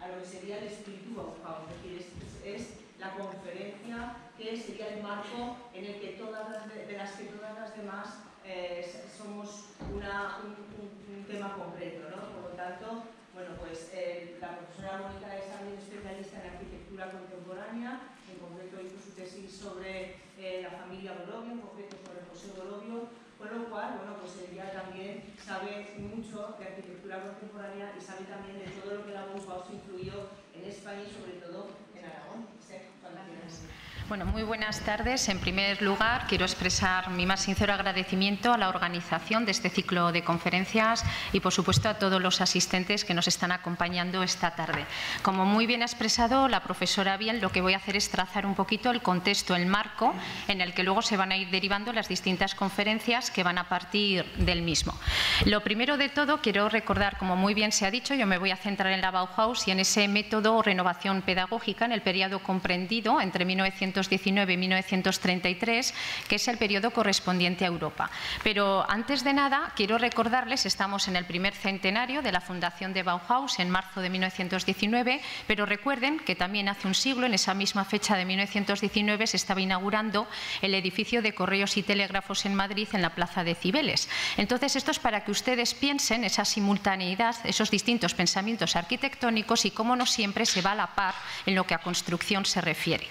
a lo que sería el espíritu Bauhaus, es decir, es, la conferencia que sería el marco en el que todas las de, las que todas las demás eh, somos una, un, tema concreto, ¿no? Por lo tanto, bueno, pues eh, la profesora Mónica es también especialista en arquitectura contemporánea, en concreto hizo su tesis sobre la familia Borovio, en concreto sobre José Borovio, con lo cual, bueno, pues ella también sabe mucho de arquitectura contemporánea y sabe también de todo lo que la Bauhaus influyó en España y sobre todo en Aragón. Bueno, muy buenas tardes. En primer lugar, quiero expresar mi más sincero agradecimiento a la organización de este ciclo de conferencias y, por supuesto, a todos los asistentes que nos están acompañando esta tarde. Como muy bien ha expresado la profesora Biel, lo que voy a hacer es trazar un poquito el contexto, el marco en el que luego se van a ir derivando las distintas conferencias que van a partir del mismo. Lo primero de todo, quiero recordar, como muy bien se ha dicho, yo me voy a centrar en la Bauhaus y en ese método renovación pedagógica en el periodo comprendido entre 1900 1919-1933, que es el periodo correspondiente a Europa. Pero antes de nada, quiero recordarles, estamos en el primer centenario de la fundación de Bauhaus en marzo de 1919, pero recuerden que también hace un siglo, en esa misma fecha de 1919, se estaba inaugurando el edificio de correos y telégrafos en Madrid, en la plaza de Cibeles. Entonces, esto es para que ustedes piensen esa simultaneidad, esos distintos pensamientos arquitectónicos y cómo no siempre se va a la par en lo que a construcción se refiere.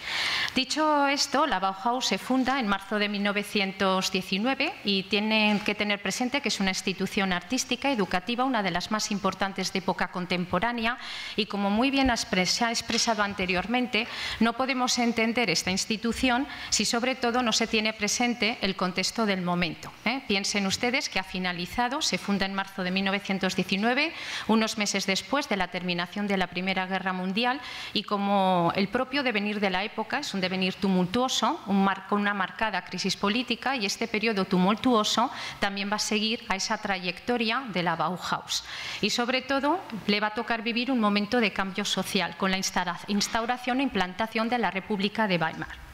Dicho esto, la Bauhaus se funda en marzo de 1919 y tienen que tener presente que es una institución artística, educativa, una de las más importantes de época contemporánea y como muy bien se ha expresado anteriormente, no podemos entender esta institución si sobre todo no se tiene presente el contexto del momento. ¿eh? Piensen ustedes que ha finalizado, se funda en marzo de 1919, unos meses después de la terminación de la Primera Guerra Mundial y como el propio devenir de la época es un devenir tumultuoso, con una marcada crisis política y este periodo tumultuoso también va a seguir a esa trayectoria de la Bauhaus. Y sobre todo le va a tocar vivir un momento de cambio social con la instauración e implantación de la República de Weimar.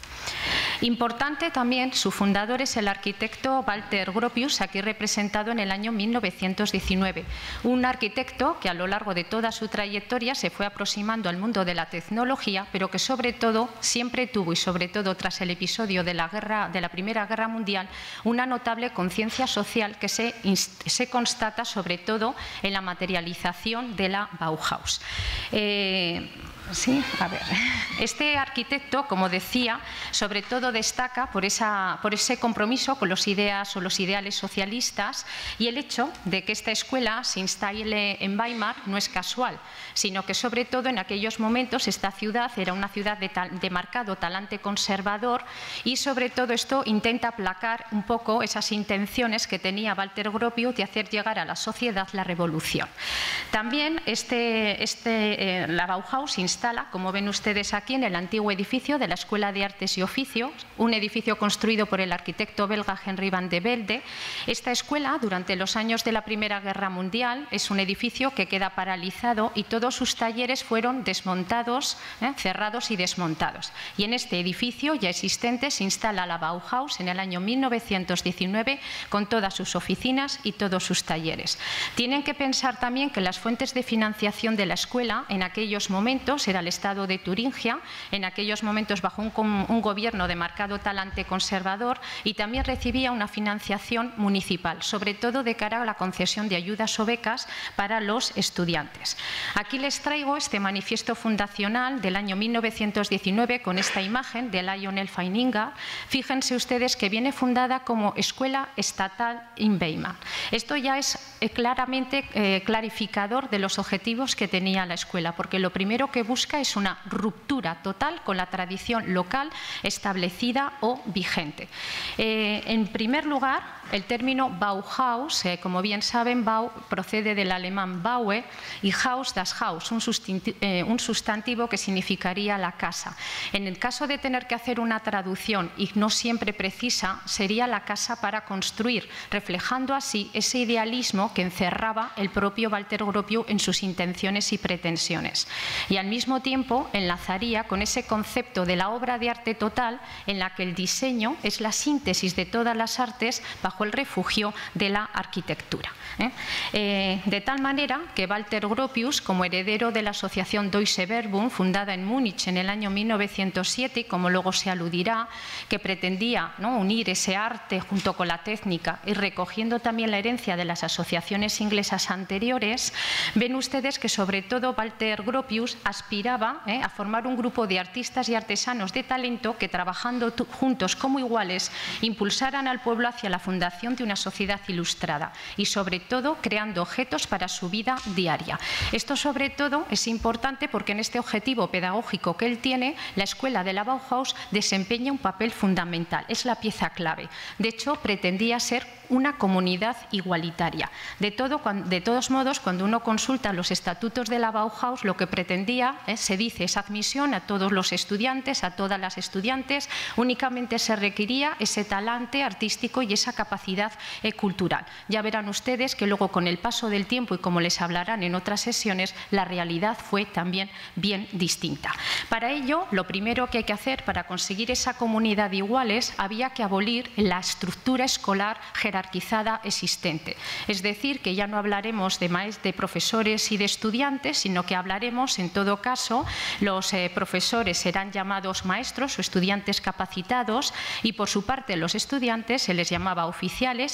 Importante también, su fundador es el arquitecto Walter Gropius, aquí representado en el año 1919. Un arquitecto que a lo largo de toda su trayectoria se fue aproximando al mundo de la tecnología, pero que sobre todo siempre tuvo, y sobre todo tras el episodio de la, guerra, de la Primera Guerra Mundial, una notable conciencia social que se, se, constata sobre todo en la materialización de la Bauhaus. Eh, Sí, a ver. Este arquitecto, como decía, sobre todo destaca por, esa, por ese compromiso con los ideas o los ideales socialistas y el hecho de que esta escuela se instale en Weimar no es casual, sino que sobre todo en aquellos momentos esta ciudad era una ciudad de, de marcado talante conservador y sobre todo esto intenta aplacar un poco esas intenciones que tenía Walter Gropius de hacer llegar a la sociedad la revolución. También este, este, eh, la Bauhaus instala, como ven ustedes aquí, en el antiguo edificio de la Escuela de Artes y Oficios, un edificio construido por el arquitecto belga Henry van de Velde. Esta escuela, durante los años de la Primera Guerra Mundial, es un edificio que queda paralizado y todos sus talleres fueron desmontados, ¿eh? cerrados y desmontados. Y en este edificio ya existente se instala la Bauhaus en el año 1919 con todas sus oficinas y todos sus talleres. Tienen que pensar también que las fuentes de financiación de la escuela en aquellos momentos era el Estado de Turingia, en aquellos momentos bajo un, gobierno de marcado talante conservador y también recibía una financiación municipal, sobre todo de cara a la concesión de ayudas o becas para los estudiantes. Aquí les traigo este manifiesto fundacional del año 1919 con esta imagen de Lionel Feininga. Fíjense ustedes que viene fundada como Escuela Estatal in Weimar. Esto ya es eh, claramente eh, clarificador de los objetivos que tenía la escuela, porque lo primero que busca es una ruptura total con la tradición local establecida o vigente. Eh, en primer lugar, el término Bauhaus, eh, como bien saben, Bau procede del alemán Baue y Haus das Haus, eh, un sustantivo que significaría la casa. En el caso de tener que hacer una traducción y no siempre precisa, sería la casa para construir, reflejando así ese idealismo que encerraba el propio Walter Gropius en sus intenciones y pretensiones. Y al mismo tiempo enlazaría con ese concepto de la obra de arte total en la que el diseño es la síntesis de todas las artes bajo el refugio de la arquitectura. ¿eh? Eh, de tal manera que Walter Gropius, como heredero de la asociación Deutsche Werbung, fundada en Múnich en el año 1907, como luego se aludirá, que pretendía unir ese arte junto con la técnica y recogiendo también la herencia de las asociaciones inglesas anteriores, ven ustedes que sobre todo Walter Gropius aspiraba ¿eh? a formar un grupo de artistas y artesanos de talento que trabajando juntos como iguales impulsaran al pueblo hacia la fundación de una sociedad ilustrada y sobre todo creando objetos para su vida diaria. Esto sobre todo es importante porque en este objetivo pedagógico que él tiene, la escuela de la Bauhaus desempeña un papel fundamental, es la pieza clave. De hecho, pretendía ser una comunidad igualitaria. De, todo, de todos modos, cuando uno consulta los estatutos de la Bauhaus, lo que pretendía, eh, se dice, es admisión a todos los estudiantes, a todas las estudiantes, únicamente se requería ese talante artístico y esa capacidad eh, cultural. Ya verán ustedes que luego con el paso del tiempo y como les hablarán en otras sesiones, la realidad fue también bien distinta. Para ello, lo primero que hay que hacer para conseguir esa comunidad de iguales, había que abolir la estructura escolar jerarquizada existente. Es decir, que ya no hablaremos de, de profesores y de estudiantes, sino que hablaremos, en todo caso, los eh, profesores serán llamados maestros o estudiantes capacitados y, por su parte, los estudiantes se les llamaba oficiales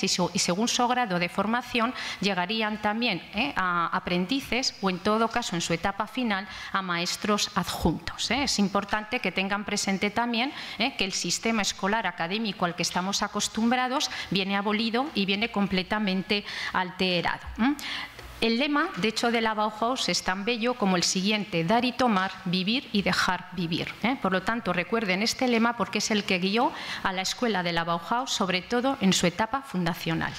y, según su grado de formación llegarían también eh, a aprendices o, en todo caso, en su etapa final, a maestros adjuntos. Eh. Es importante que tengan presente también que el sistema escolar académico al que estamos acostumbrados viene abolido y viene completamente alterado. El lema, de hecho, de la Bauhaus es tan bello como el siguiente, dar y tomar, vivir y dejar vivir. ¿eh? Por lo tanto, recuerden este lema porque es el que guió a la escuela de la Bauhaus, sobre todo en su etapa fundacional.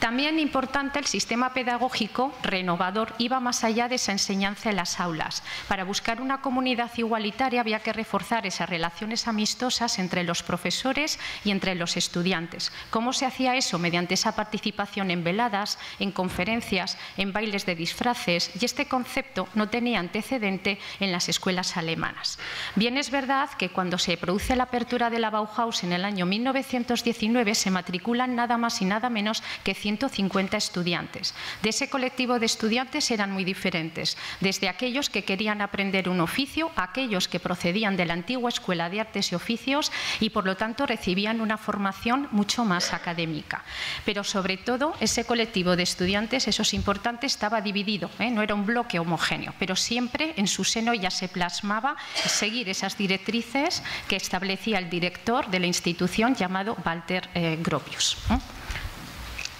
También importante el sistema pedagógico renovador iba más allá de esa enseñanza en las aulas. Para buscar una comunidad igualitaria había que reforzar esas relaciones amistosas entre los profesores y entre los estudiantes. ¿Cómo se hacía eso? Mediante esa participación en veladas, en conferencias, en bailes de disfraces y este concepto no tenía antecedente en las escuelas alemanas. Bien es verdad que cuando se produce la apertura de la Bauhaus en el año 1919 se matriculan nada más y nada menos que 150 estudiantes. De ese colectivo de estudiantes eran muy diferentes, desde aquellos que querían aprender un oficio, aquellos que procedían de la antigua Escuela de Artes y Oficios y por lo tanto recibían una formación mucho más académica. Pero sobre todo ese colectivo de estudiantes, eso es importante, estaba dividido, ¿eh? no era un bloque homogéneo, pero siempre en su seno ya se plasmaba seguir esas directrices que establecía el director de la institución llamado Walter eh, Gropius.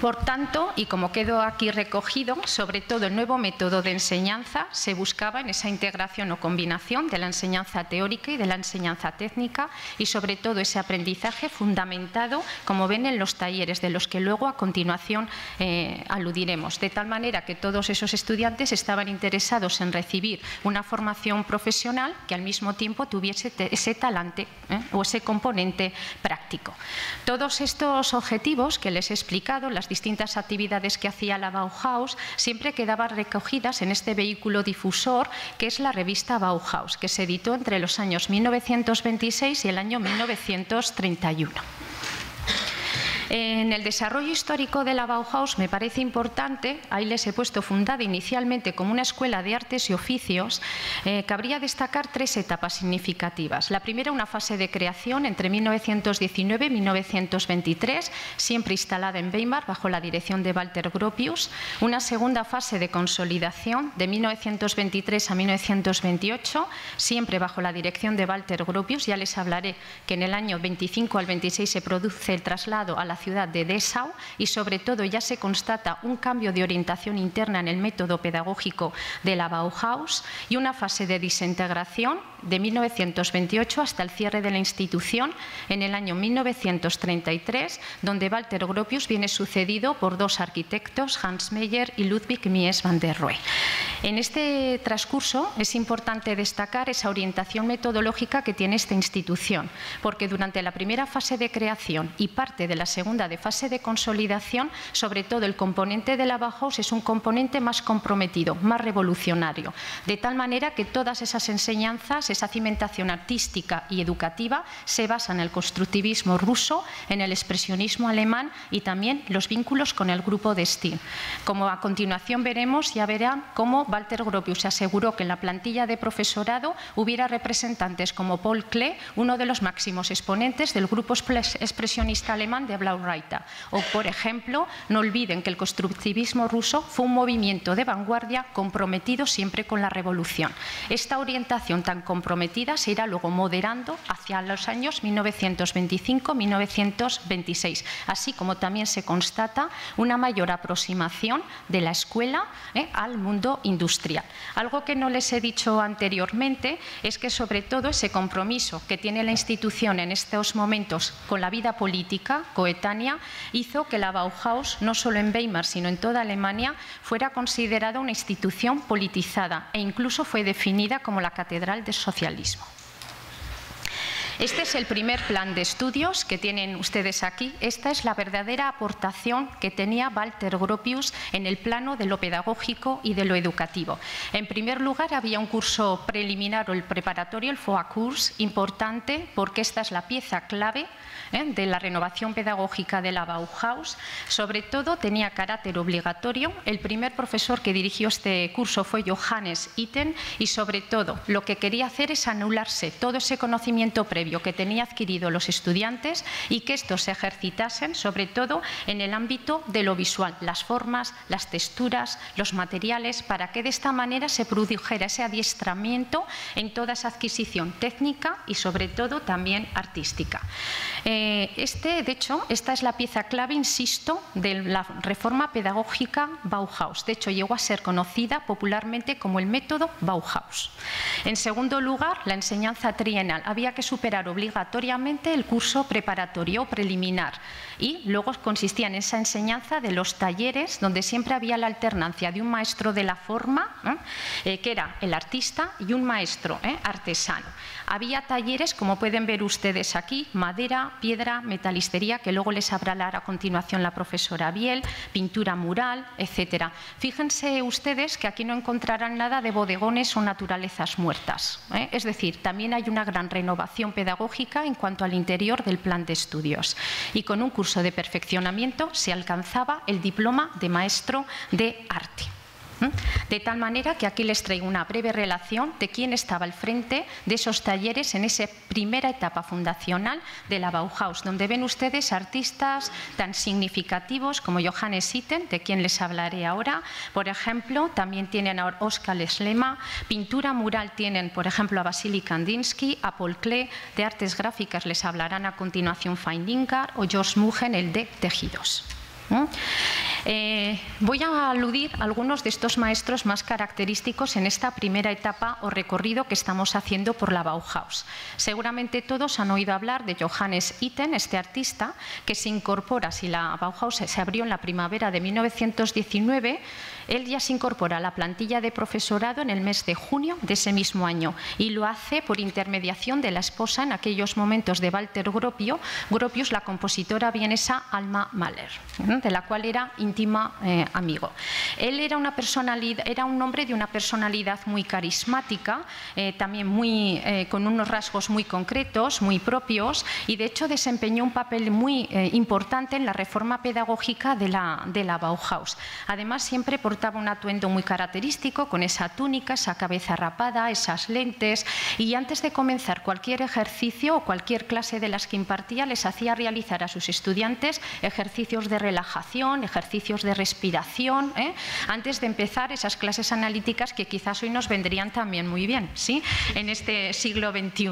Por tanto, y como quedó aquí recogido, sobre todo el nuevo método de enseñanza se buscaba en esa integración o combinación de la enseñanza teórica y de la enseñanza técnica y sobre todo ese aprendizaje fundamentado, como ven en los talleres, de los que luego a continuación eh, aludiremos. De tal manera que todos esos estudiantes estaban interesados en recibir una formación profesional que al mismo tiempo tuviese ese talante eh, o ese componente práctico. Todos estos objetivos que les he explicado, las distintas actividades que hacía la Bauhaus siempre quedaban recogidas en este vehículo difusor que es la revista Bauhaus, que se editó entre los años 1926 y el año 1931. En el desarrollo histórico de la Bauhaus me parece importante, ahí les he puesto fundada inicialmente como una escuela de artes y oficios, eh, cabría destacar tres etapas significativas. La primera, una fase de creación entre 1919 y 1923, siempre instalada en Weimar bajo la dirección de Walter Gropius. Una segunda fase de consolidación de 1923 a 1928, siempre bajo la dirección de Walter Gropius. Ya les hablaré que en el año 25 al 26 se produce el traslado a la ciudad de Dessau y sobre todo ya se constata un cambio de orientación interna en el método pedagógico de la Bauhaus y una fase de desintegración de 1928 hasta el cierre de la institución en el año 1933, donde Walter Gropius viene sucedido por dos arquitectos, Hans Meyer y Ludwig Mies van der Rohe. En este transcurso es importante destacar esa orientación metodológica que tiene esta institución, porque durante la primera fase de creación y parte de la segunda de fase de consolidación, sobre todo el componente de la Bauhaus es un componente más comprometido, más revolucionario, de tal manera que todas esas enseñanzas, esa cimentación artística y educativa se basa en el constructivismo ruso, en el expresionismo alemán y también los vínculos con el grupo de Stil. Como a continuación veremos, ya verán cómo Walter Gropius se aseguró que en la plantilla de profesorado hubiera representantes como Paul Klee, uno de los máximos exponentes del grupo expresionista alemán de O, por ejemplo, no olviden que el constructivismo ruso fue un movimiento de vanguardia comprometido siempre con la revolución. Esta orientación tan comprometida se irá luego moderando hacia los años 1925-1926, así como también se constata una mayor aproximación de la escuela eh, al mundo industrial. Algo que no les he dicho anteriormente es que sobre todo ese compromiso que tiene la institución en estos momentos con la vida política coetánea hizo que la Bauhaus, no solo en Weimar, sino en toda Alemania, fuera considerada una institución politizada e incluso fue definida como la catedral del socialismo. Este es el primer plan de estudios que tienen ustedes aquí. Esta es la verdadera aportación que tenía Walter Gropius en el plano de lo pedagógico y de lo educativo. En primer lugar, había un curso preliminar o el preparatorio, el FOA Course, importante porque esta es la pieza clave ¿eh? de la renovación pedagógica de la Bauhaus. Sobre todo tenía carácter obligatorio. El primer profesor que dirigió este curso fue Johannes Itten y sobre todo lo que quería hacer es anularse todo ese conocimiento previo que tenía adquirido los estudiantes y que estos se ejercitasen sobre todo en el ámbito de lo visual, las formas, las texturas, los materiales, para que de esta manera se produjera ese adiestramiento en toda esa adquisición técnica y sobre todo también artística. Eh, este, de hecho, esta es la pieza clave, insisto, de la reforma pedagógica Bauhaus. De hecho, llegó a ser conocida popularmente como el método Bauhaus. En segundo lugar, la enseñanza trienal. Había que superar obligatoriamente el curso preparatorio preliminar y luego consistía en esa enseñanza de los talleres donde siempre había la alternancia de un maestro de la forma, ¿eh? que era el artista, y un maestro ¿eh? artesano. Había talleres, como pueden ver ustedes aquí, madera, piedra, metalistería, que luego les hablará a continuación la profesora Biel, pintura mural, etc. Fíjense ustedes que aquí no encontrarán nada de bodegones o naturalezas muertas. ¿eh? Es decir, también hay una gran renovación pedagógica en cuanto al interior del plan de estudios. Y con un curso de perfeccionamiento se alcanzaba el diploma de maestro de arte. De tal manera que aquí les traigo una breve relación de quién estaba al frente de esos talleres en esa primera etapa fundacional de la Bauhaus, donde ven ustedes artistas tan significativos como Johannes Itten, de quien les hablaré ahora. Por ejemplo, también tienen a Oskar Slema, pintura mural tienen, por ejemplo, a Vasily Kandinsky, a Paul Klee, de artes gráficas les hablarán a continuación Feindingar o George Mugen, el de tejidos. Eh, voy a aludir a algunos de estos maestros más característicos en esta primera etapa o recorrido que estamos haciendo por la Bauhaus. Seguramente todos han oído hablar de Johannes Itten, este artista que se incorpora, si la Bauhaus se abrió en la primavera de 1919, él ya se incorpora a la plantilla de profesorado en el mes de junio de ese mismo año y lo hace por intermediación de la esposa en aquellos momentos de Walter Gropio, Gropius, la compositora vienesa Alma Mahler, de la cual era íntima eh, amigo. Él era, una personalidad, era un hombre de una personalidad muy carismática, eh, también muy, eh, con unos rasgos muy concretos, muy propios, y de hecho desempeñó un papel muy importante en la reforma pedagógica de la, de la Bauhaus. Además, siempre por portaba un atuendo muy característico, con esa túnica, esa cabeza rapada, esas lentes, y antes de comenzar cualquier ejercicio o cualquier clase de las que impartía, les hacía realizar a sus estudiantes ejercicios de relajación, ejercicios de respiración, ¿eh? antes de empezar esas clases analíticas que quizás hoy nos vendrían también muy bien, ¿sí? En este siglo XXI.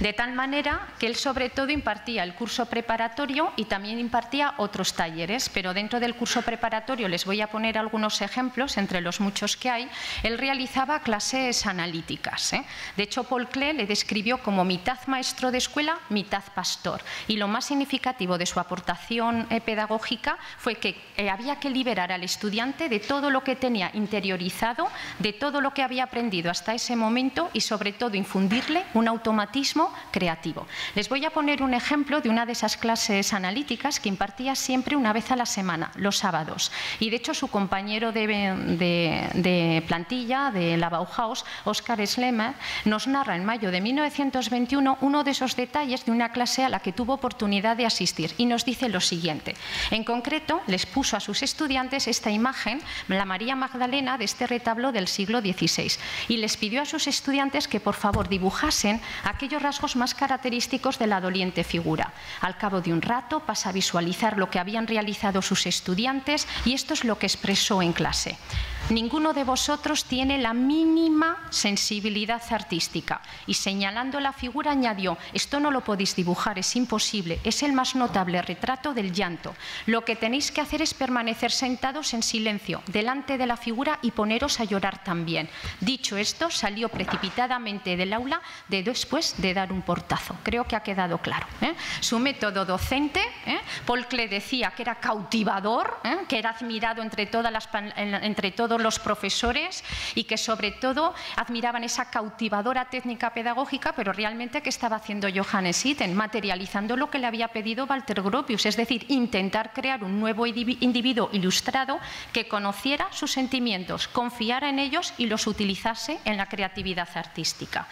De tal manera que él sobre todo impartía el curso preparatorio y también impartía otros talleres, pero dentro del curso preparatorio les voy a poner algunos ejemplos entre los muchos que hay. Él realizaba clases analíticas. ¿eh? De hecho, Paul Klee le describió como mitad maestro de escuela, mitad pastor. Y lo más significativo de su aportación eh, pedagógica fue que eh, había que liberar al estudiante de todo lo que tenía interiorizado, de todo lo que había aprendido hasta ese momento y sobre todo infundirle un automatismo creativo. Les voy a poner un ejemplo de una de esas clases analíticas que impartía siempre una vez a la semana, los sábados. Y de hecho su compañero de, de plantilla de la Bauhaus, Oscar Schlemmer, nos narra en mayo de 1921 uno de esos detalles de una clase a la que tuvo oportunidad de asistir y nos dice lo siguiente. En concreto, les puso a sus estudiantes esta imagen, la María Magdalena de este retablo del siglo XVI, y les pidió a sus estudiantes que por favor dibujasen aquellos rasgos más característicos de la doliente figura. Al cabo de un rato pasa a visualizar lo que habían realizado sus estudiantes y esto es lo que expresó en clase. Ninguno de vosotros tiene la mínima sensibilidad artística. Y señalando la figura añadió, esto no lo podéis dibujar, es imposible, es el más notable retrato del llanto. Lo que tenéis que hacer es permanecer sentados en silencio delante de la figura y poneros a llorar también. Dicho esto, salió precipitadamente del aula de después de dar un portazo. Creo que ha quedado claro. ¿eh? Su método docente, ¿eh? Klee decía que era cautivador, ¿eh? que era admirado entre, todas las, entre todos los profesores y que sobre todo admiraban esa cautivadora técnica pedagógica, pero realmente ¿qué estaba haciendo Johannes Itten? Materializando lo que le había pedido Walter Gropius, es decir, intentar crear un nuevo individuo ilustrado que conociera sus sentimientos, confiara en ellos y los utilizase en la creatividad artística.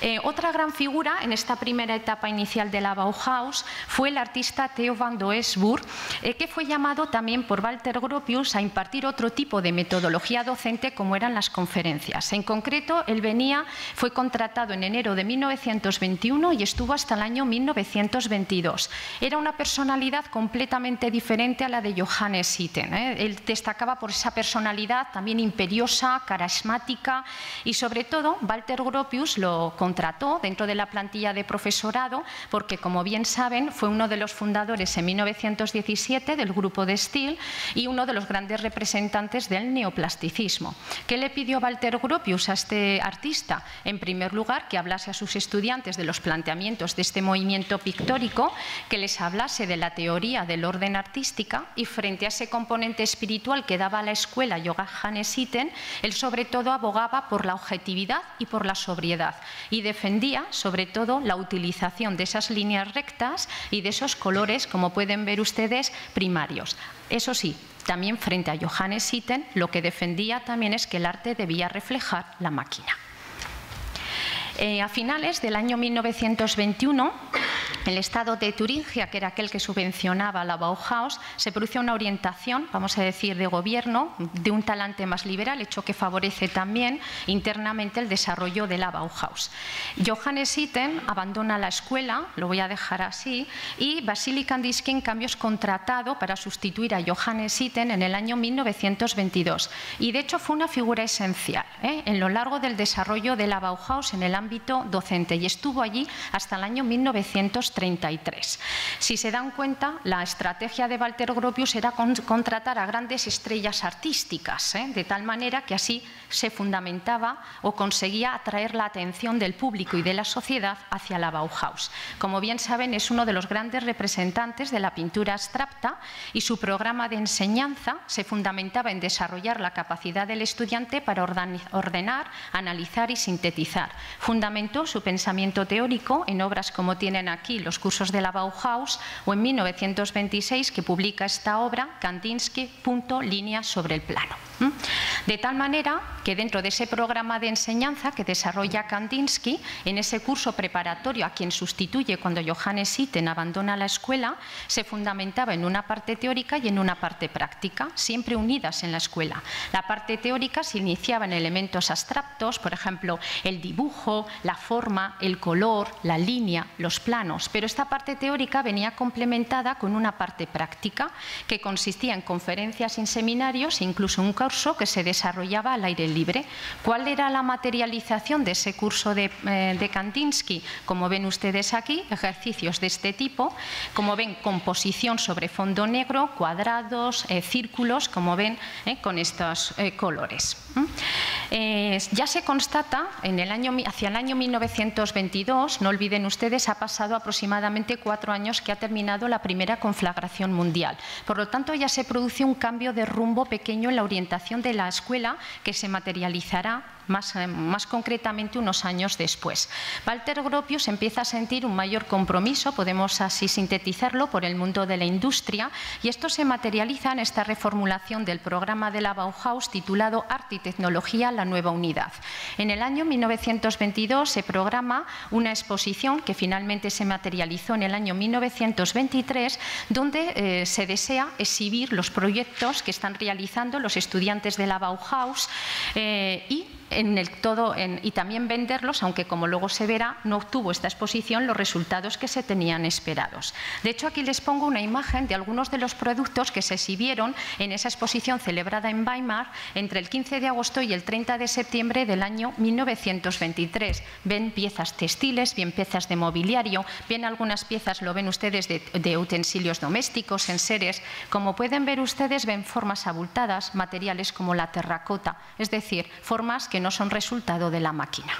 Eh, otra gran figura en esta primera etapa inicial de la Bauhaus fue el artista Theo van Doesburg, eh, que fue llamado también por Walter Gropius a impartir otro tipo de metodología docente como eran las conferencias. En concreto, él venía, fue contratado en enero de 1921 y estuvo hasta el año 1922. Era una personalidad completamente diferente a la de Johannes Itten. ¿eh? Él destacaba por esa personalidad también imperiosa, carismática y sobre todo Walter Gropius lo contrató dentro de la plantilla de profesorado porque, como bien saben, fue uno de los fundadores en 1917 del grupo de Steel y uno de los grandes representantes del neoplasticismo. ¿Qué le pidió Walter Gropius a este artista? En primer lugar, que hablase a sus estudiantes de los planteamientos de este movimiento pictórico, que les hablase de la teoría del orden artística y frente a ese componente espiritual que daba la escuela Johannes Itten, él sobre todo abogaba por la objetividad y por la sobriedad y defendía sobre todo la utilización de esas líneas rectas y de esos colores, como pueden ver ustedes, primarios. Eso sí, también frente a Johannes Itten, lo que defendía también es que el arte debía reflejar la máquina. Eh, a finales del año 1921, el Estado de Turingia, que era aquel que subvencionaba la Bauhaus, se produce una orientación, vamos a decir, de gobierno, de un talante más liberal, hecho que favorece también internamente el desarrollo de la Bauhaus. Johannes Itten abandona la escuela, lo voy a dejar así, y Vasily Kandinsky, en cambio, es contratado para sustituir a Johannes Itten en el año 1922. Y de hecho fue una figura esencial ¿eh? en lo largo del desarrollo de la Bauhaus en el ámbito docente y estuvo allí hasta el año 1933. Si se dan cuenta, la estrategia de Walter Gropius era contratar a grandes estrellas artísticas, ¿eh? de tal manera que así se fundamentaba o conseguía atraer la atención del público y de la sociedad hacia la Bauhaus. Como bien saben, es uno de los grandes representantes de la pintura abstracta y su programa de enseñanza se fundamentaba en desarrollar la capacidad del estudiante para ordenar, analizar y sintetizar fundamentó su pensamiento teórico en obras como tienen los cursos de la Bauhaus o en 1926 que publica esta obra Kandinsky, punto, línea sobre el plano. De tal manera que dentro de ese programa de enseñanza que desarrolla Kandinsky, en ese curso preparatorio a quien sustituye cuando Johannes Itten abandona la escuela, se fundamentaba en una parte teórica y en una parte práctica, siempre unidas en la escuela. La parte teórica se iniciaba en elementos abstractos, por ejemplo, el dibujo, la forma, el color, la línea, los planos. Pero esta parte teórica venía complementada con una parte práctica que consistía en conferencias en seminarios e incluso un curso que se desarrollaba al aire libre. ¿Cuál era la materialización de ese curso de, eh, Kandinsky? Como ven ustedes aquí, ejercicios de este tipo. Como ven, composición sobre fondo negro, cuadrados, eh, círculos, como ven, eh, con estos colores. ya se constata en el año, hacia el año 1922, no olviden ustedes, ha pasado aproximadamente cuatro años que ha terminado la primera conflagración mundial. Por lo tanto, ya se produce un cambio de rumbo pequeño en la orientación de la escuela que se materializará eh, más, concretamente unos años después. Walter Gropius empieza a sentir un mayor compromiso, podemos así sintetizarlo, por el mundo de la industria y esto se materializa en esta reformulación del programa de la Bauhaus titulado Arte y Tecnología, la nueva unidad. En el año 1922 se programa una exposición que finalmente se materializó en el año 1923, donde eh, se desea exhibir los proyectos que están realizando los estudiantes de la Bauhaus eh, y en el todo y también venderlos, aunque como luego se verá, no obtuvo esta exposición los resultados que se tenían esperados. De hecho, aquí les pongo una imagen de algunos de los productos que se exhibieron en esa exposición celebrada en Weimar entre el 15 de agosto y el 30 de septiembre del año 1923. Ven piezas textiles, bien piezas de mobiliario, bien algunas piezas, lo ven ustedes, de, de utensilios domésticos, enseres. Como pueden ver ustedes, ven formas abultadas, materiales como la terracota, es decir, formas que no son resultado de la máquina.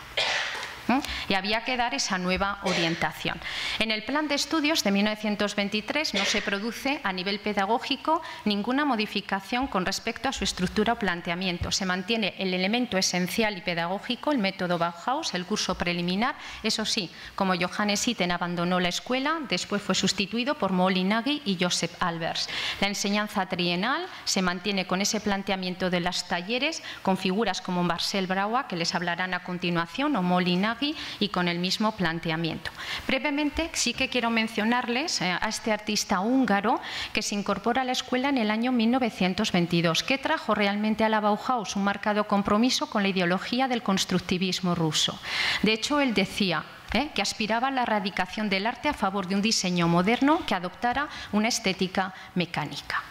Y había que dar esa nueva orientación. En el plan de estudios de 1923 no se produce a nivel pedagógico ninguna modificación con respecto a su estructura o planteamiento. Se mantiene el elemento esencial y pedagógico, el método Bauhaus, el curso preliminar. Eso sí, como Johannes Itten abandonó la escuela, después fue sustituido por Molly Nagy y Joseph Albers. La enseñanza trienal se mantiene con ese planteamiento de las talleres, con figuras como Marcel Braua, que les hablarán a continuación, o Molly Nagy, y con el mismo planteamiento. Brevemente, sí que quiero mencionarles eh, a este artista húngaro que se incorpora a la escuela en el año 1922, que trajo realmente a la Bauhaus un marcado compromiso con la ideología del constructivismo ruso. De hecho, él decía, eh, que aspiraba a la erradicación del arte a favor de un diseño moderno que adoptara una estética mecánica.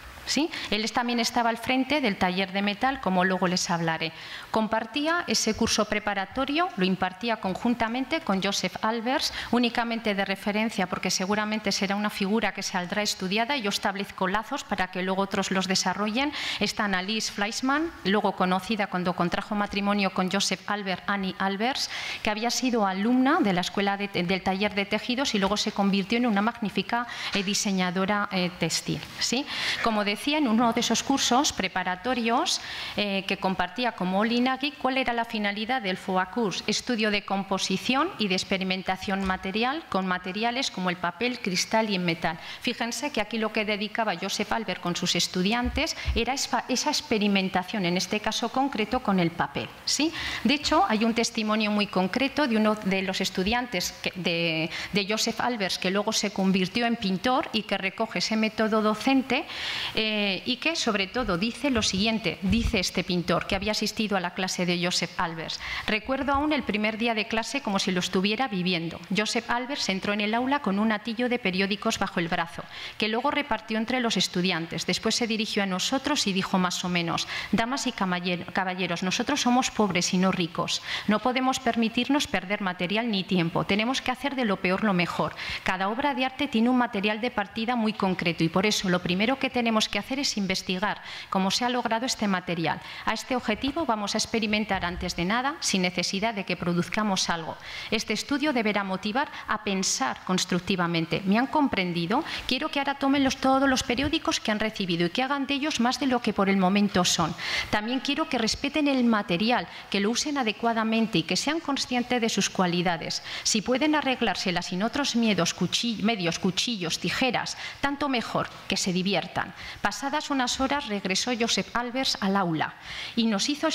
Él también estaba al frente del taller de metal, como luego les hablaré. Compartía ese curso preparatorio, lo impartía conjuntamente con Joseph Albers, únicamente de referencia porque seguramente será una figura que saldrá estudiada yo establezco lazos para que luego otros los desarrollen. Está Annalise Fleischmann, luego conocida cuando contrajo matrimonio con Joseph Albert, Annie Albers, que había sido alumna de la escuela del taller de tejidos y luego se convirtió en una magnífica eh, diseñadora eh, textil. ¿sí? Como decía, en uno de esos cursos preparatorios eh, que compartía con Molly Nagy, cuál era la finalidad del FOACURS, estudio de composición y de experimentación material con materiales como el papel, cristal y en metal. Fíjense que aquí lo que dedicaba Joseph Albert con sus estudiantes era esa experimentación, en este caso concreto, con el papel. ¿sí? De hecho, hay un testimonio muy concreto de uno de los estudiantes de, de Joseph Albers que luego se convirtió en pintor y que recoge ese método docente. Eh, y que sobre todo dice lo siguiente, dice este pintor que había asistido a la clase de Joseph Albers. Recuerdo aún el primer día de clase como si lo estuviera viviendo. Joseph Albers entró en el aula con un atillo de periódicos bajo el brazo, que luego repartió entre los estudiantes. Después se dirigió a nosotros y dijo más o menos, damas y caballeros, nosotros somos pobres y no ricos. No podemos permitirnos perder material ni tiempo. Tenemos que hacer de lo peor lo mejor. Cada obra de arte tiene un material de partida muy concreto y por eso lo primero que tenemos que hacer es investigar cómo se ha logrado este material. A este objetivo vamos a experimentar antes de nada, sin necesidad de que produzcamos algo. Este estudio deberá motivar a pensar constructivamente. ¿Me han comprendido? Quiero que ahora tomen todos los periódicos que han recibido y que hagan de ellos más de lo que por el momento son. También quiero que respeten el material, que lo usen adecuadamente y que sean conscientes de sus cualidades. Si pueden arreglárselas sin otros miedos, medios, cuchillos, tijeras, tanto mejor, que se diviertan. Pasadas unas horas regresó Joseph Albers al aula y nos hizo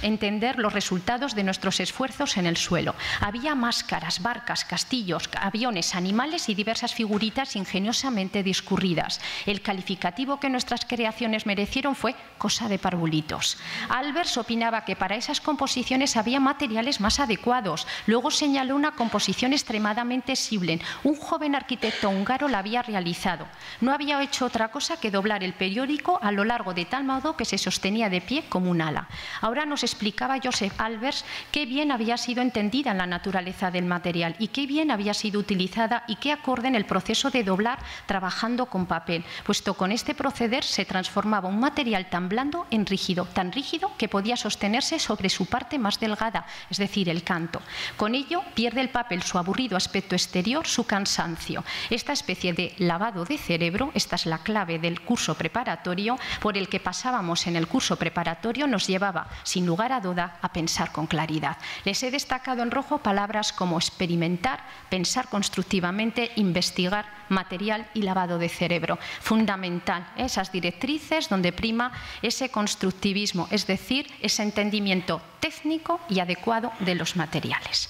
entender los resultados de nuestros esfuerzos en el suelo. Había máscaras, barcas, castillos, aviones, animales y diversas figuritas ingeniosamente discurridas. El calificativo que nuestras creaciones merecieron fue cosa de parvulitos. Albers opinaba que para esas composiciones había materiales más adecuados. Luego señaló una composición extremadamente Siblen. Un joven arquitecto húngaro la había realizado. No había hecho otra cosa que doblar el periódico a lo largo de tal modo que se sostenía de pie como un ala. Ahora nos explicaba Joseph Albers qué bien había sido entendida la naturaleza del material y qué bien había sido utilizada y qué acorde en el proceso de doblar trabajando con papel, puesto con este proceder se transformaba un material tan blando en rígido, tan rígido que podía sostenerse sobre su parte más delgada, es decir, el canto. Con ello pierde el papel su aburrido aspecto exterior, su cansancio. Esta especie de lavado de cerebro, esta es la clave del curso preparatorio, por el que pasábamos en el curso preparatorio, nos llevaba, sin lugar a duda, a pensar con claridad. Les he destacado en rojo palabras como experimentar, pensar constructivamente, investigar, material y lavado de cerebro. Fundamental, esas directrices donde prima ese constructivismo, es decir, ese entendimiento técnico y adecuado de los materiales.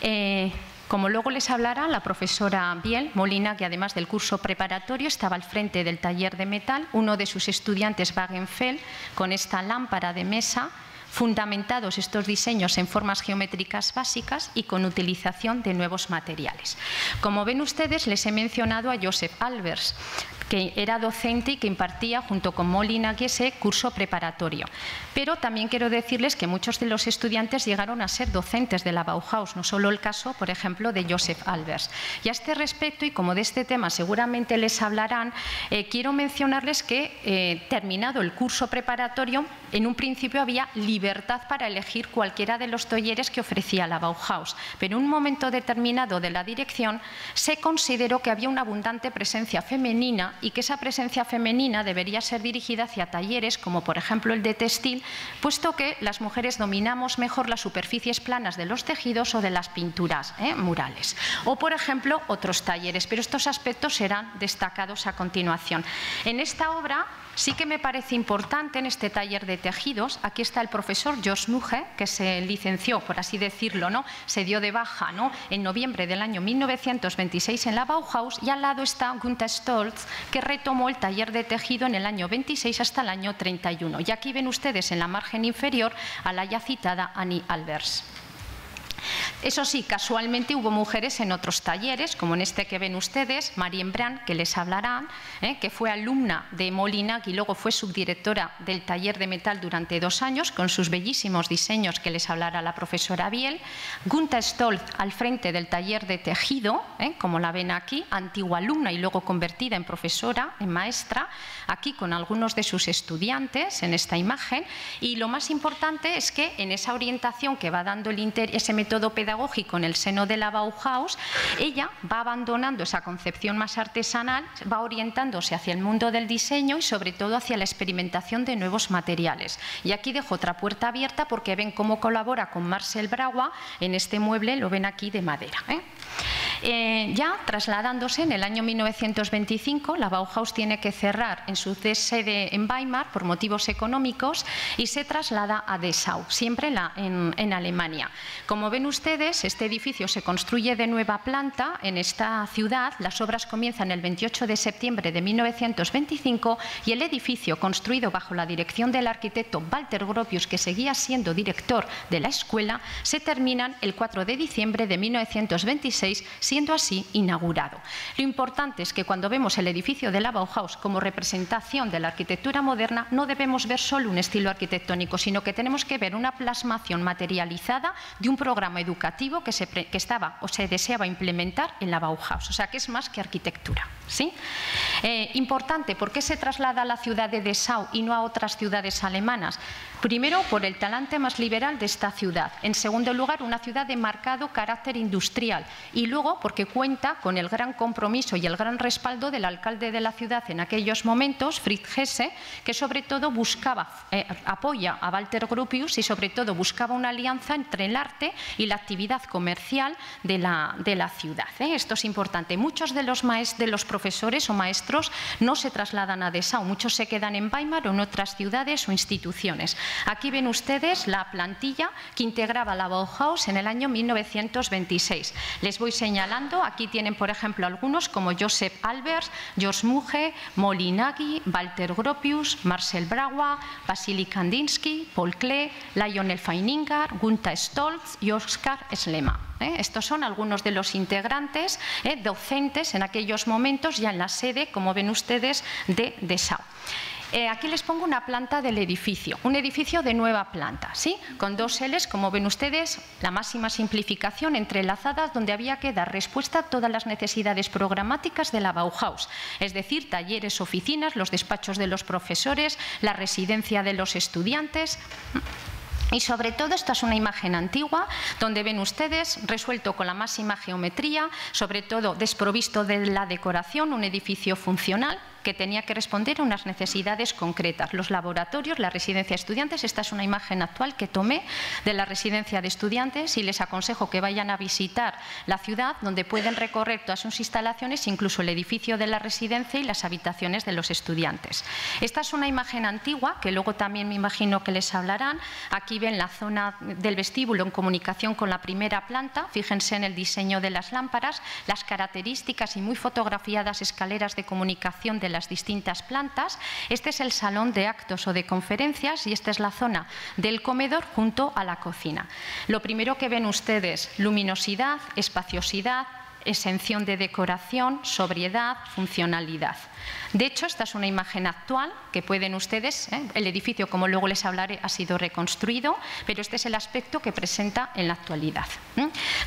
Eh, como luego les hablará la profesora Biel Molina, que además del curso preparatorio estaba al frente del taller de metal, uno de sus estudiantes, Wagenfeld, con esta lámpara de mesa, fundamentados estos diseños en formas geométricas básicas y con utilización de nuevos materiales. Como ven ustedes, les he mencionado a Joseph Albers, que era docente y que impartía junto con Molina ese curso preparatorio. Pero también quiero decirles que muchos de los estudiantes llegaron a ser docentes de la Bauhaus, no solo el caso, por ejemplo, de Joseph Albers. Y a este respecto, y como de este tema seguramente les hablarán, eh, quiero mencionarles que eh, terminado el curso preparatorio, en un principio había libertad para elegir cualquiera de los talleres que ofrecía la Bauhaus, pero en un momento determinado de la dirección se consideró que había una abundante presencia femenina y que esa presencia femenina debería ser dirigida hacia talleres como por ejemplo el de textil, puesto que las mujeres dominamos mejor las superficies planas de los tejidos o de las pinturas ¿eh? murales. O por ejemplo otros talleres, pero estos aspectos serán destacados a continuación. En esta obra Sí que me parece importante en este taller de tejidos, aquí está el profesor Josh Nuge, que se licenció, por así decirlo, ¿no? se dio de baja ¿no? en noviembre del año 1926 en la Bauhaus, y al lado está Gunther Stolz, que retomó el taller de tejido en el año 26 hasta el año 31. Y aquí ven ustedes en la margen inferior a la ya citada Annie Albers. Eso sí, casualmente hubo mujeres en otros talleres, como en este que ven ustedes, Marien Brand, que les hablarán, ¿eh? que fue alumna de Molina y luego fue subdirectora del taller de metal durante dos años, con sus bellísimos diseños que les hablará la profesora Biel. Gunther Stolz al frente del taller de tejido, ¿eh? como la ven aquí, antigua alumna y luego convertida en profesora, en maestra, aquí con algunos de sus estudiantes en esta imagen. Y lo más importante es que en esa orientación que va dando el ese método pedagógico en el seno de la Bauhaus, ella va abandonando esa concepción más artesanal, va orientándose hacia el mundo del diseño y sobre todo hacia la experimentación de nuevos materiales. Y aquí dejo otra puerta abierta porque ven cómo colabora con Marcel Bragua en este mueble, lo ven aquí de madera. ¿eh? Eh, ya trasladándose en el año 1925, la Bauhaus tiene que cerrar en su sede en Weimar por motivos económicos y se traslada a Dessau, siempre en, en Alemania. Como ven ustedes, este edificio se construye de nueva planta en esta ciudad. Las obras comienzan el 28 de septiembre de 1925 y el edificio, construido bajo la dirección del arquitecto Walter Gropius, que seguía siendo director de la escuela, se terminan el 4 de diciembre de 1926 siendo así inaugurado. Lo importante es que cuando vemos el edificio de la Bauhaus como representación de la arquitectura moderna, no debemos ver solo un estilo arquitectónico, sino que tenemos que ver una plasmación materializada de un programa educativo que, se, que estaba o se deseaba implementar en la Bauhaus, o sea que es más que arquitectura. Eh, importante, ¿por qué se traslada a la ciudad de Dessau y no a otras ciudades alemanas? Primero, por el talante más liberal de esta ciudad. En segundo lugar, una ciudad de marcado carácter industrial. Y luego, porque cuenta con el gran compromiso y el gran respaldo del alcalde de la ciudad en aquellos momentos, Fritz Hesse, que sobre todo buscaba, eh, apoya a Walter Gropius y sobre todo buscaba una alianza entre el arte y la actividad comercial de la, de la ciudad. ¿eh? Esto es importante. Muchos de los, maestros, de los profesores o maestros no se trasladan a Dessau, muchos se quedan en Weimar o en otras ciudades o instituciones. Aquí ven ustedes la plantilla que integraba la Bauhaus en el año 1926. Les voy señalando, aquí tienen por ejemplo algunos como Joseph Albers, George Muge, Molinaghi, Walter Gropius, Marcel Brauer, Vasily Kandinsky, Paul Klee, Lionel Feininger, Gunther Stolz y Oskar Slema. ¿Eh? Estos son algunos de los integrantes ¿eh? docentes en aquellos momentos ya en la sede, como ven ustedes, de Dessau. Eh, aquí les pongo una planta del edificio, un edificio de nueva planta, ¿sí? con dos L's, como ven ustedes, la máxima simplificación entrelazadas donde había que dar respuesta a todas las necesidades programáticas de la Bauhaus, es decir, talleres, oficinas, los despachos de los profesores, la residencia de los estudiantes. Y sobre todo, esta es una imagen antigua donde ven ustedes, resuelto con la máxima geometría, sobre todo desprovisto de la decoración, un edificio funcional que tenía que responder a unas necesidades concretas. Los laboratorios, la residencia de estudiantes, esta es una imagen actual que tomé de la residencia de estudiantes y les aconsejo que vayan a visitar la ciudad donde pueden recorrer todas sus instalaciones, incluso el edificio de la residencia y las habitaciones de los estudiantes. Esta es una imagen antigua que luego también me imagino que les hablarán. Aquí ven la zona del vestíbulo en comunicación con la primera planta. Fíjense en el diseño de las lámparas, las características y muy fotografiadas escaleras de comunicación de la las distintas plantas. Este es el salón de actos o de conferencias y esta es la zona del comedor junto a la cocina. Lo primero que ven ustedes, luminosidad, espaciosidad, exención de decoración, sobriedad, funcionalidad. De hecho, esta es una imagen actual que pueden ustedes, ¿eh? el edificio, como luego les hablaré, ha sido reconstruido, pero este es el aspecto que presenta en la actualidad.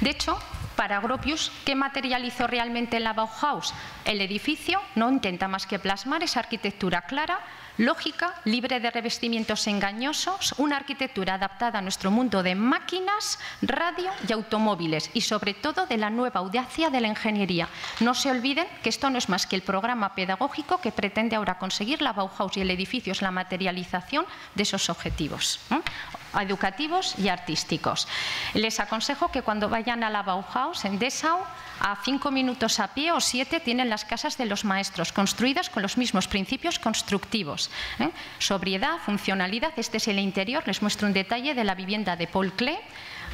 De hecho, para Gropius, ¿qué materializó realmente la Bauhaus? El edificio no intenta más que plasmar esa arquitectura clara, lógica, libre de revestimientos engañosos, una arquitectura adaptada a nuestro mundo de máquinas, radio y automóviles y sobre todo de la nueva audacia de la ingeniería. No se olviden que esto no es más que el programa pedagógico que pretende ahora conseguir la Bauhaus y el edificio es la materialización de esos objetivos educativos y artísticos. Les aconsejo que cuando vayan a la Bauhaus en Dessau, a cinco minutos a pie o siete tienen las casas de los maestros, construidas con los mismos principios constructivos. ¿eh? Sobriedad, funcionalidad, este es el interior, les muestro un detalle de la vivienda de Paul Klee,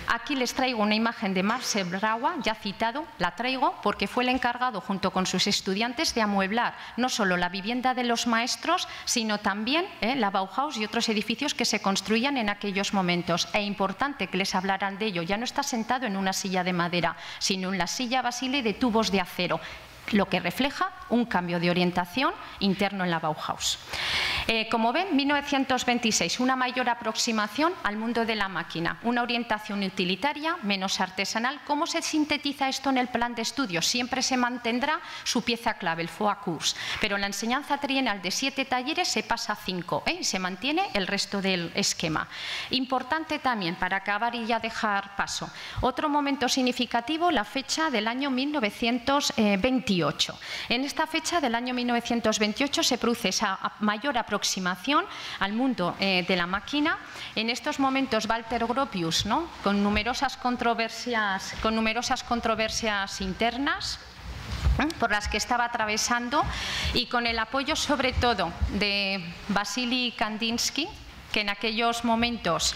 Aquí les traigo una imagen de Marcel Brawa, ya citado, la traigo porque fue el encargado junto con sus estudiantes de amueblar no solo la vivienda de los maestros, sino también eh, la Bauhaus y otros edificios que se construían en aquellos momentos. E importante que les hablaran de ello, ya no está sentado en una silla de madera, sino en la silla Basile de tubos de acero lo que refleja un cambio de orientación interno en la Bauhaus. Eh, como ven, 1926, una mayor aproximación al mundo de la máquina, una orientación utilitaria, menos artesanal. ¿Cómo se sintetiza esto en el plan de estudios? Siempre se mantendrá su pieza clave, el FOA-CURS, pero en la enseñanza trienal de siete talleres se pasa a cinco ¿eh? se mantiene el resto del esquema. Importante también, para acabar y ya dejar paso, otro momento significativo, la fecha del año 1928. En esta fecha del año 1928 se produce esa mayor aproximación al mundo eh, de la máquina. En estos momentos Walter Gropius, con, numerosas controversias, con numerosas controversias internas, ¿eh? por las que estaba atravesando y con el apoyo sobre todo de Vasily Kandinsky, que en aquellos momentos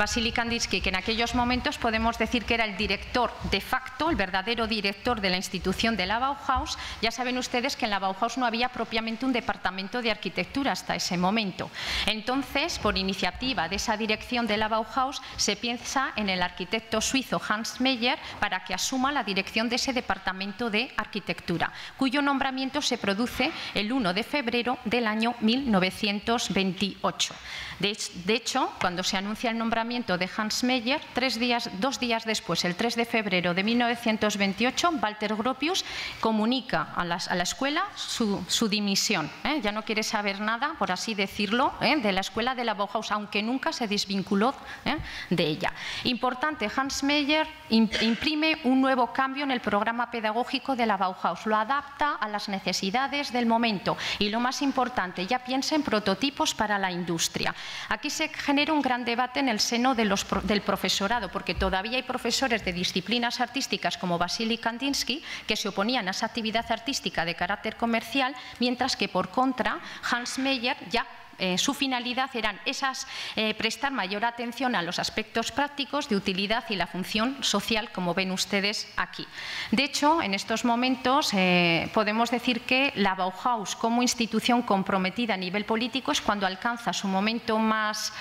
Vasily Kandinsky, que en aquellos momentos podemos decir que era el director de facto, el verdadero director de la institución de la Bauhaus. Ya saben ustedes que en la Bauhaus no había propiamente un departamento de arquitectura hasta ese momento. Entonces, por iniciativa de esa dirección de la Bauhaus, se piensa en el arquitecto suizo Hans Meyer para que asuma la dirección de ese departamento de arquitectura, cuyo nombramiento se produce el 1 de febrero del año 1928. De, hecho, cuando se anuncia el nombramiento de Hans Meyer, días, dos días después, el 3 de febrero de 1928, Walter Gropius comunica a, la escuela su, dimisión. ¿eh? Ya no quiere saber nada, por así decirlo, ¿eh? de la escuela de la Bauhaus, aunque nunca se desvinculó ¿eh? de ella. Importante, Hans Meyer imprime un nuevo cambio en el programa pedagógico de la Bauhaus, lo adapta a las necesidades del momento y lo más importante, ya piensa en prototipos para la industria. Aquí se genera un gran debate en el seno del profesorado, porque todavía hay profesores de disciplinas artísticas como Vasily Kandinsky que se oponían a esa actividad artística de carácter comercial, mientras que por contra Hans Meyer ya eh, su finalidad eran esas, eh, prestar mayor atención a los aspectos prácticos de utilidad y la función social, como ven ustedes aquí. De hecho, en estos momentos eh, podemos decir que la Bauhaus como institución comprometida a nivel político es cuando alcanza su momento más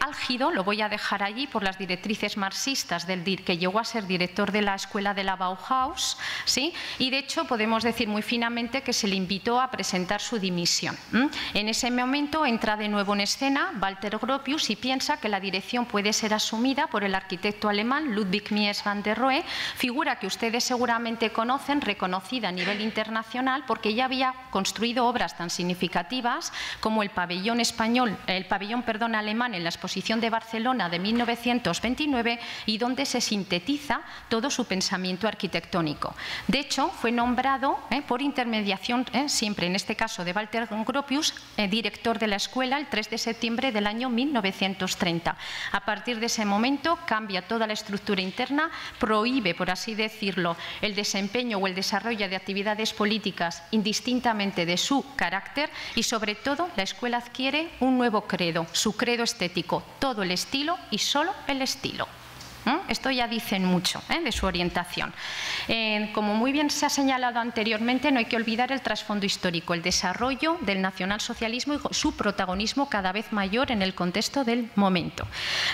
álgido, lo voy a dejar allí por las directrices marxistas del que llegó a ser director de la escuela de la Bauhaus, ¿sí? y de hecho podemos decir muy finamente que se le invitó a presentar su dimisión. En ese momento entra de nuevo en escena Walter Gropius y piensa que la dirección puede ser asumida por el arquitecto alemán Ludwig Mies van der Rohe, figura que ustedes seguramente conocen, reconocida a nivel internacional porque ya había construido obras tan significativas como el pabellón español, el pabellón perdón, alemán en la exposición de Barcelona de 1929 y donde se sintetiza todo su pensamiento arquitectónico. De hecho, fue nombrado eh, por intermediación, eh, siempre en este caso de Walter Gropius, eh, director de la escuela el 3 de septiembre del año 1930. A partir de ese momento cambia toda la estructura interna, prohíbe, por así decirlo, el desempeño o el desarrollo de actividades políticas indistintamente de su carácter y sobre todo la escuela adquiere un nuevo credo, su credo estético, todo el estilo y solo el estilo. ¿Eh? Esto ya dicen mucho ¿eh? de su orientación. Eh, como muy bien se ha señalado anteriormente, no hay que olvidar el trasfondo histórico, el desarrollo del nacionalsocialismo y su protagonismo cada vez mayor en el contexto del momento.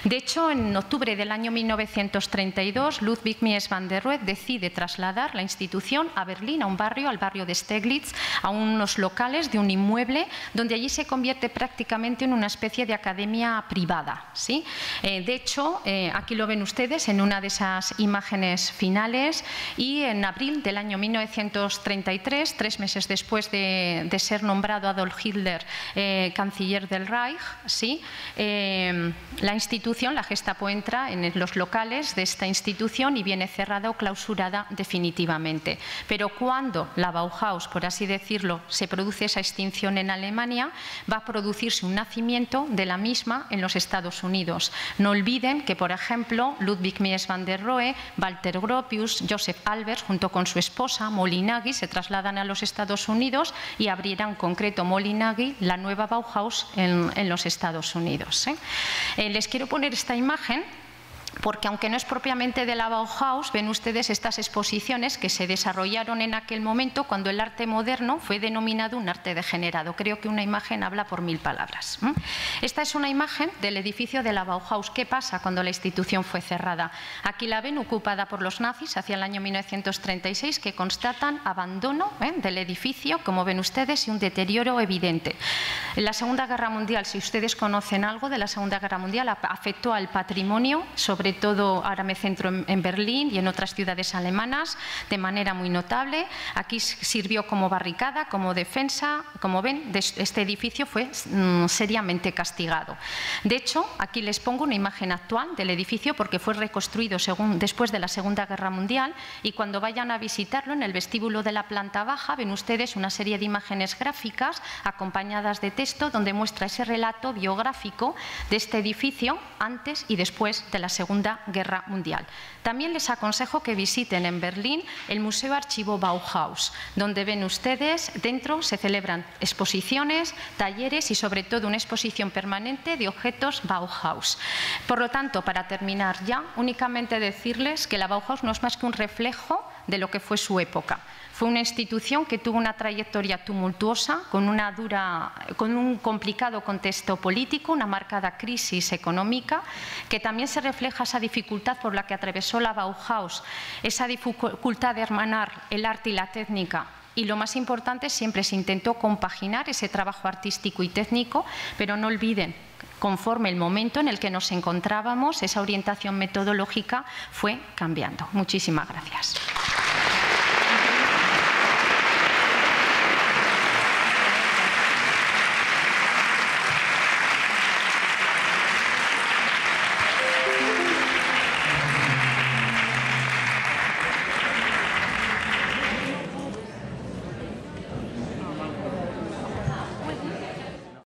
De hecho, en octubre del año 1932, Ludwig Mies van der Rohe decide trasladar la institución a Berlín, a un barrio, al barrio de Steglitz, a unos locales de un inmueble, donde allí se convierte prácticamente en una especie de academia privada. ¿sí? de hecho, aquí lo ven ustedes en una de esas imágenes finales y en abril del año 1933, tres meses después de, ser nombrado Adolf Hitler eh, canciller del Reich, ¿sí? Eh, la institución, la Gestapo entra en los locales de esta institución y viene cerrada o clausurada definitivamente. Pero cuando la Bauhaus, por así decirlo, se produce esa extinción en Alemania, va a producirse un nacimiento de la misma en los Estados Unidos. No olviden que, por ejemplo, Ludwig Mies van der Rohe, Walter Gropius, Joseph Albers, junto con su esposa Molinagui, se trasladan a los Estados Unidos y abrirán concreto Molinagui la nueva Bauhaus en, los Estados Unidos. ¿eh? Eh, les quiero poner esta imagen porque aunque no es propiamente de la Bauhaus, ven ustedes estas exposiciones que se desarrollaron en aquel momento cuando el arte moderno fue denominado un arte degenerado. Creo que una imagen habla por mil palabras. Esta es una imagen del edificio de la Bauhaus. ¿Qué pasa cuando la institución fue cerrada? Aquí la ven ocupada por los nazis hacia el año 1936 que constatan abandono ¿eh? del edificio, como ven ustedes, y un deterioro evidente. En la Segunda Guerra Mundial, si ustedes conocen algo de la Segunda Guerra Mundial, afectó al patrimonio sobre todo ahora me centro en, Berlín y en otras ciudades alemanas, de manera muy notable. Aquí sirvió como barricada, como defensa. Como ven, este edificio fue mm, seriamente castigado. De hecho, aquí les pongo una imagen actual del edificio porque fue reconstruido según, después de la Segunda Guerra Mundial y cuando vayan a visitarlo en el vestíbulo de la planta baja ven ustedes una serie de imágenes gráficas acompañadas de texto donde muestra ese relato biográfico de este edificio antes y después de la Segunda Guerra Mundial. También les aconsejo que visiten en Berlín el Museo Archivo Bauhaus, donde ven ustedes, dentro se celebran exposiciones, talleres y sobre todo una exposición permanente de objetos Bauhaus. Por lo tanto, para terminar ya, únicamente decirles que la Bauhaus no es más que un reflejo de lo que fue su época. Fue una institución que tuvo una trayectoria tumultuosa, con, un complicado contexto político, una marcada crisis económica, que también se refleja esa dificultad por la que atravesó la Bauhaus, esa dificultad de hermanar el arte y la técnica y lo más importante, siempre se intentó compaginar ese trabajo artístico y técnico, pero no olviden, conforme el momento en el que nos encontrábamos, esa orientación metodológica fue cambiando. Muchísimas gracias.